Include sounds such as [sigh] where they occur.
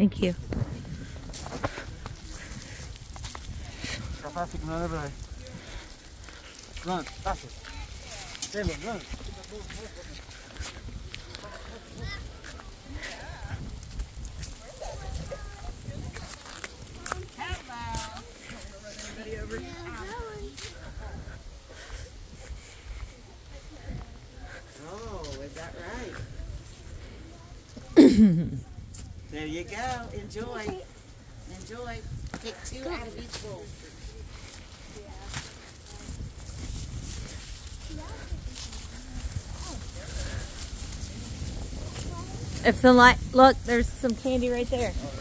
Thank you. How fast you can run everybody. Run, faster. Run. Oh, is that right? [laughs] there you go. Enjoy. Enjoy. Pick two out of each bowl. If the light, look, there's some candy right there. Oh,